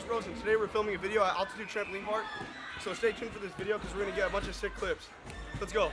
Studios, and today we're filming a video at Altitude Trampoline Park. So stay tuned for this video because we're gonna get a bunch of sick clips. Let's go.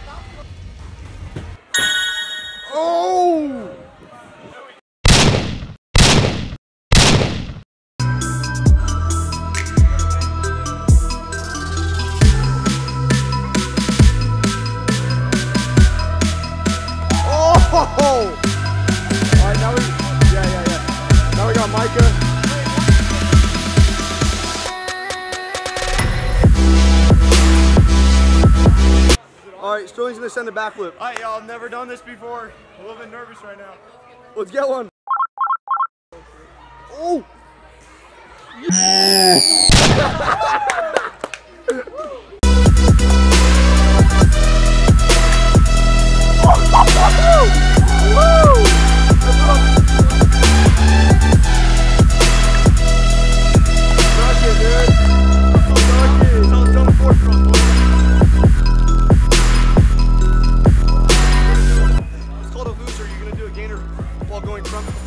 All right, Sterling's gonna send a backflip. Alright, y'all, I've never done this before. A little bit nervous right now. Let's get one. Oh!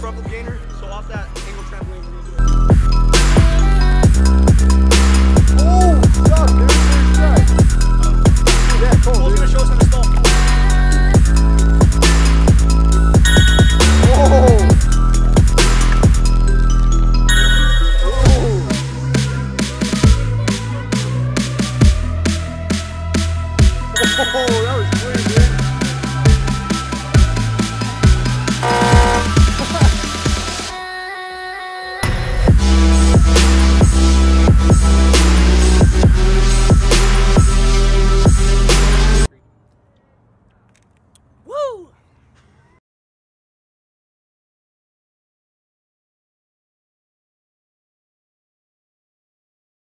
front flip gainer. So off that angle trampoline, we're gonna do it. Oh,